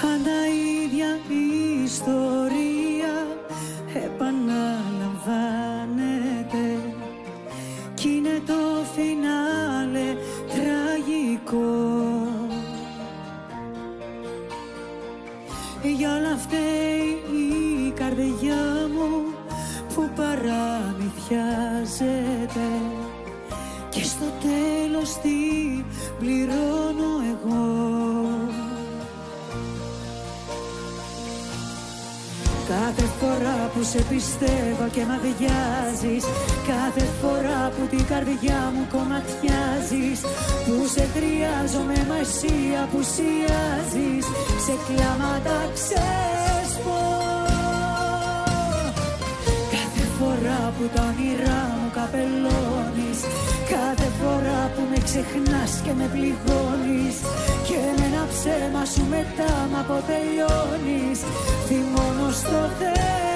Πάντα ίδια ιστορία επαναλαμβάνεται. Κι είναι το φινάλε τραγικό. Για όλα φταίει η καρδιά μου που παραμυθιάζεται. Και στο τέλος τι πληρώνω Κάθε φορά που σε πιστεύω και μ' αδειάζεις Κάθε φορά που την καρδιά μου κομματιάζεις Που σε χρειάζομαι μα εσύ απουσιάζεις Σε κλάματα ξέσπω. Κάθε φορά που τα όνειρά μου καπελώνεις Κάθε φορά που με ξεχνάς και με πληγώνεις Και με ένα ψέμα σου μετά μ' αποτελειώνεις Θυμώνω στο Θεό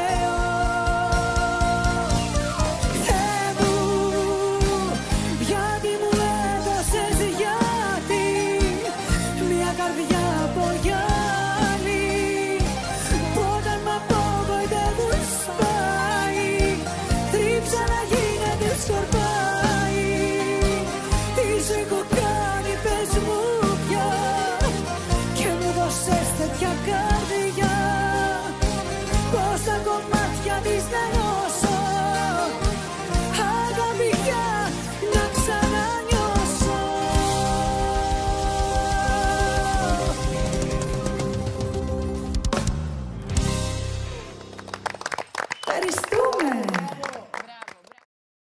Ευχαριστώ.